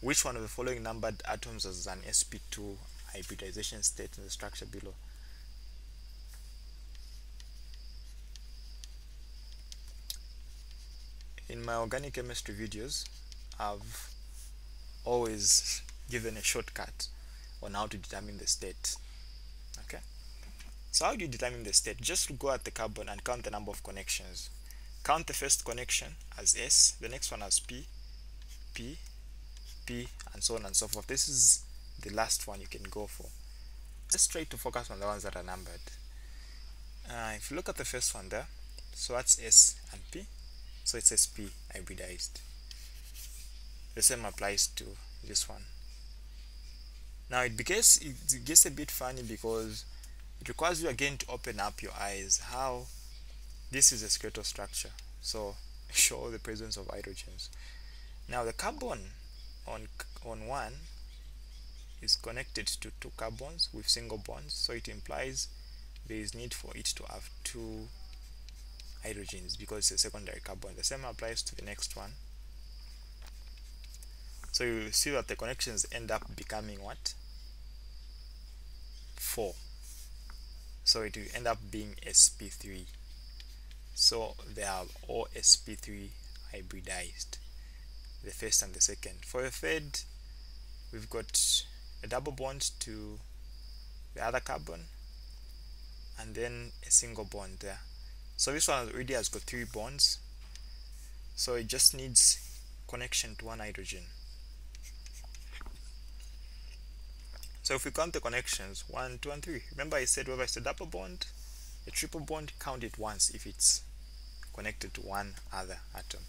which one of the following numbered atoms has an sp2 hybridization state in the structure below? In my organic chemistry videos I've always given a shortcut on how to determine the state okay? So how do you determine the state? Just go at the carbon and count the number of connections. Count the first connection as s the next one as p p p and so on and so forth. This is the last one you can go for. Just try to focus on the ones that are numbered. Uh, if you look at the first one there so that's s and p. So it's sp hybridized. The same applies to this one. Now it gets it gets a bit funny because it requires you again to open up your eyes how this is a skeletal structure. So show the presence of hydrogens. Now the carbon on on one is connected to two carbons with single bonds so it implies there is need for it to have two hydrogens because it's a secondary carbon. The same applies to the next one. So you see that the connections end up becoming what? 4 so it will end up being sp3 so they are all sp3 hybridized the first and the second. For the third we've got a double bond to the other carbon and then a single bond there. So this one already has got three bonds. So it just needs connection to one hydrogen. So if we count the connections one two and three remember I said whether it's a double bond a triple bond count it once if it's connected to one other atom.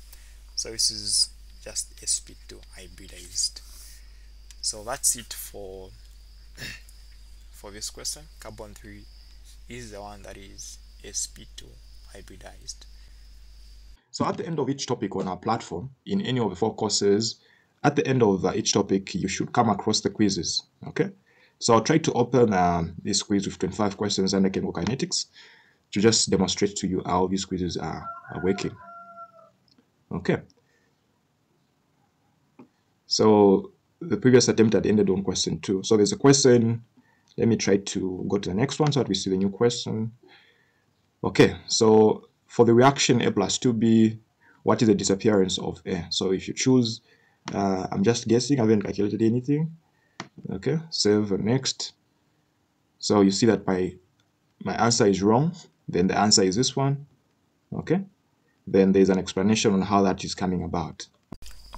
So this is just sp2 hybridized so that's it for for this question carbon 3 is the one that is sp2 hybridized So at the end of each topic on our platform, in any of the four courses, at the end of each topic, you should come across the quizzes. Okay. So I'll try to open um, this quiz with 25 questions under kinetics to just demonstrate to you how these quizzes are, are working. Okay. So the previous attempt had ended on question two. So there's a question. Let me try to go to the next one so that we see the new question. Okay, so for the reaction A plus 2B, what is the disappearance of A? So if you choose, uh, I'm just guessing, I haven't calculated anything. Okay, save next. So you see that my, my answer is wrong. Then the answer is this one. Okay, then there's an explanation on how that is coming about.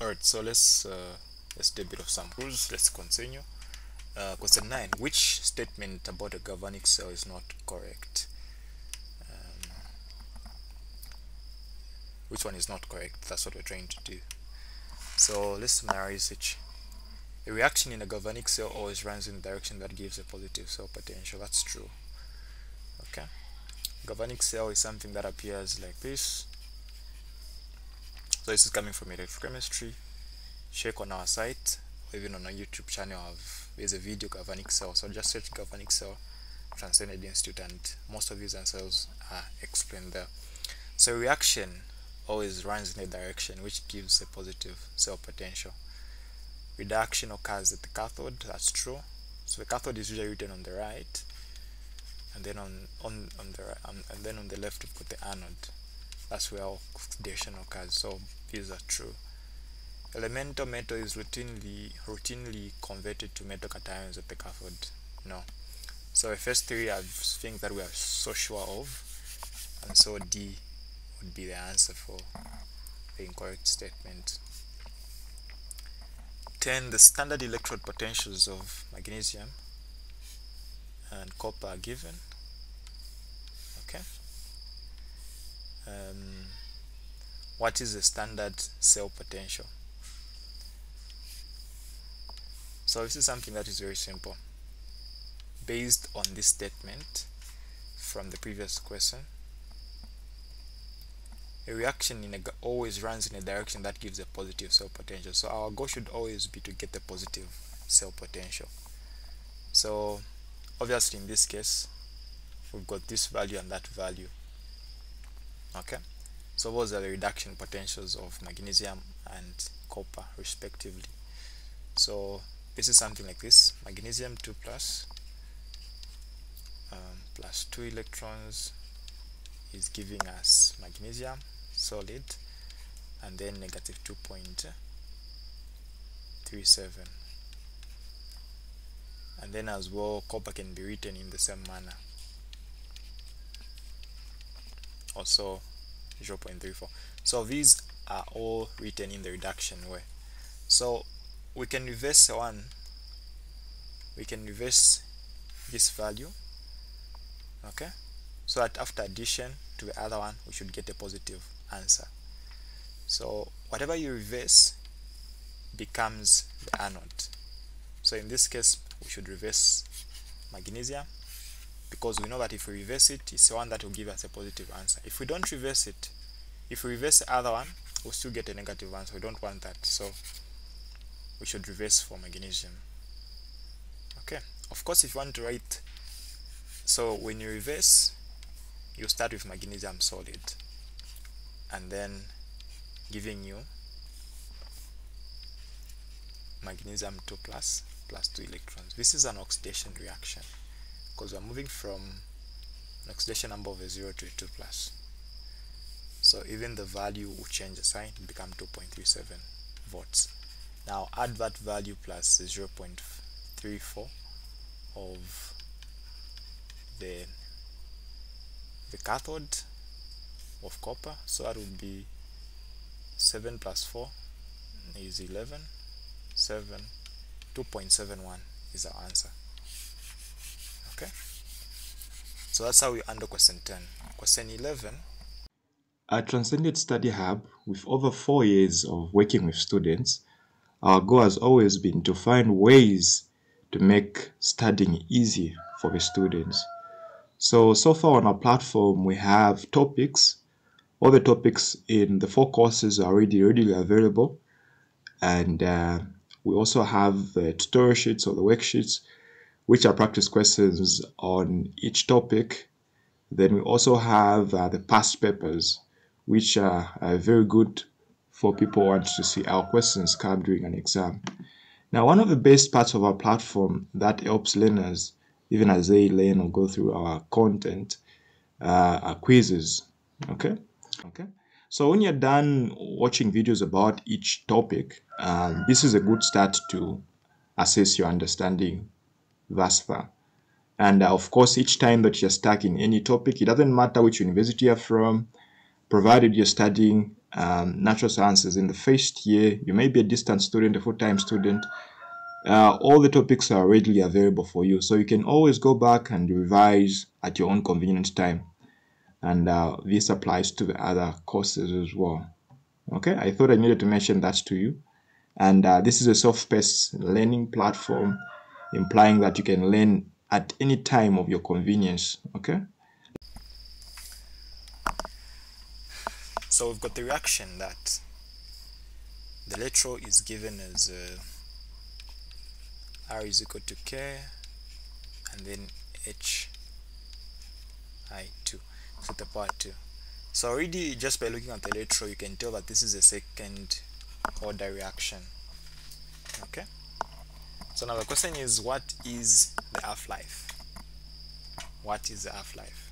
Alright, so let's uh, let's do a bit of some rules. Let's continue. Uh, question 9. Which statement about a galvanic cell is not correct? Um, which one is not correct? That's what we're trying to do. So let's summarize it. A reaction in a galvanic cell always runs in the direction that gives a positive cell potential. That's true. Okay. Galvanic cell is something that appears like this. So this is coming from electrochemistry. Check on our site or even on our YouTube channel. Have, there's a video galvanic cell. So just search galvanic cell Transcended Institute and most of these answers are explained there. So reaction always runs in a direction which gives a positive cell potential. Reduction occurs at the cathode, that's true. So the cathode is usually written on the right, and then on on on the um, and then on the left we've got the anode. That's where oxidation occurs. So these are true. Elemental metal is routinely routinely converted to metal cations at the cathode. No. So the first three are things that we are so sure of, and so D would be the answer for the incorrect statement. 10. The standard electrode potentials of magnesium and copper are given. Okay. Um, what is the standard cell potential? So this is something that is very simple. Based on this statement from the previous question, a reaction in a, always runs in a direction that gives a positive cell potential. So our goal should always be to get the positive cell potential. So obviously in this case, we've got this value and that value. Okay, so those are the reduction potentials of magnesium and copper respectively. so this is something like this. Magnesium 2 plus. Um, plus 2 electrons is giving us magnesium solid and then negative 2.37 and then as well copper can be written in the same manner also 0.34 so these are all written in the reduction way. So we can reverse one. We can reverse this value okay? So that after addition to the other one we should get a positive answer. So whatever you reverse becomes the anode. So in this case we should reverse magnesium because we know that if we reverse it it's the one that will give us a positive answer. If we don't reverse it if we reverse the other one we'll still get a negative answer. We don't want that. So we should reverse for magnesium. Okay. Of course if you want to write so when you reverse you start with magnesium solid and then giving you magnesium 2 plus plus 2 electrons. This is an oxidation reaction because we're moving from an oxidation number of a 0 to a 2 plus. So even the value will change the sign become 2.37 volts. Now add that value plus 0.34 of the the cathode of copper. So that would be 7 plus 4 is 11 7 2.71 is our answer okay so that's how we handle question 10 question 11 At Transcended Study Hub, with over four years of working with students, our goal has always been to find ways to make studying easy for the students. So, so far on our platform, we have topics. All the topics in the four courses are already readily available. And uh, we also have the tutorial sheets or the worksheets, which are practice questions on each topic. Then we also have uh, the past papers, which are, are very good for people who want to see our questions come during an exam. Now, one of the best parts of our platform that helps learners, even as they learn or go through our content, uh, are quizzes. Okay, okay. So when you're done watching videos about each topic, um, this is a good start to assess your understanding far. And uh, of course, each time that you're stuck in any topic, it doesn't matter which university you're from, provided you're studying um, natural sciences in the first year, you may be a distance student, a full-time student, uh, all the topics are readily available for you. So you can always go back and revise at your own convenient time. And uh, this applies to the other courses as well. Okay, I thought I needed to mention that to you. And uh, this is a self-paced learning platform, implying that you can learn at any time of your convenience. Okay. so we've got the reaction that the electro is given as uh, R is equal to K and then H I2 so the part 2 so already just by looking at the electro you can tell that this is a second order reaction okay so now the question is what is the half-life? What is the half-life